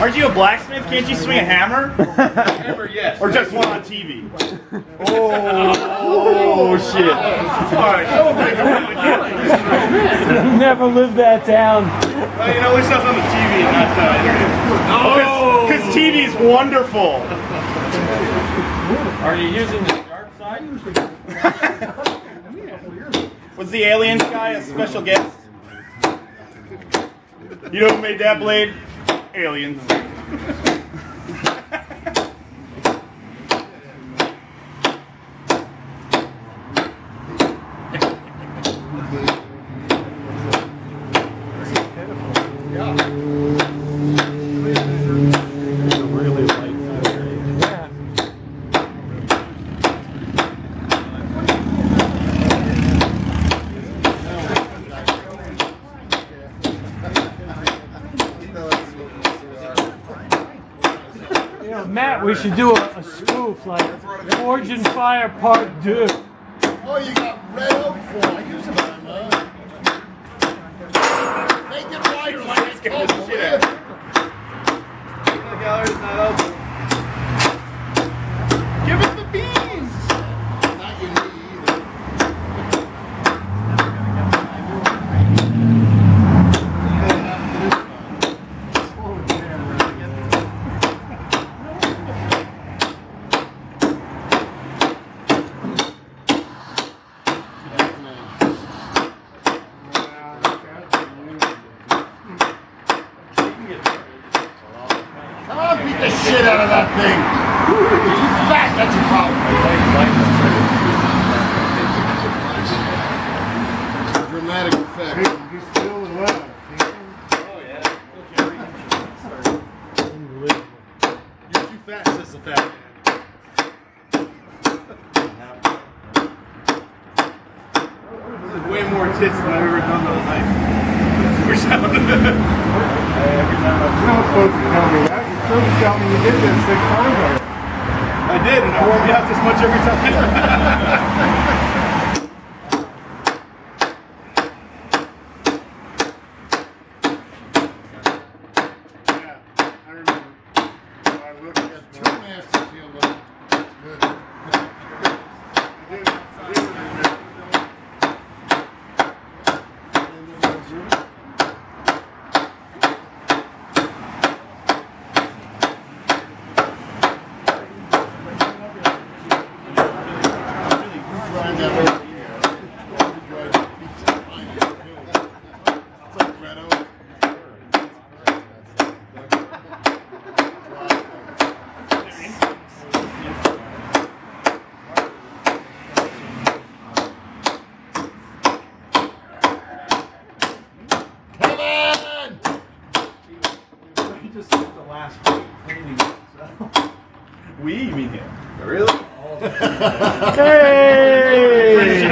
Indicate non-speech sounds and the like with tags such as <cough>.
Aren't you a blacksmith? Can't you swing a hammer? <laughs> Hammer, yes. Or just one on TV? <laughs> Oh, oh shit. Alright, don't make it really good. Never lived that down. Well, you know, at least that's on the TV and not uh, internet. Because TV is wonderful. Are you using the dark side? <laughs> Was the aliens guy a special guest? You know who made that blade? Aliens. Know, Matt, we should do a, a spoof like Forged in Fire Part 2. Oh, you got red oak for this time, huh? Make it wider like Get the shit out. The gallery's not open. Give it the beans! Not your knee either. Come on, beat the shit out of that thing. You're too fat, that's your problem. Dramatic effect. You're too fat, says the fat This is way more tits than I've ever done to a knife. Sound. You're not supposed to tell me that. You're supposed to tell me you did this six times already. I did, and I wore me out this much every time. <laughs> Yeah, I remember. I looked at Two masters here, look. Good. I did, I did remember. Trying that over here. Drive the pizza behind you, too. It's like red oak. Kevin! He just took the last week cleaning it, so. We mean him. Really? <laughs> Hey!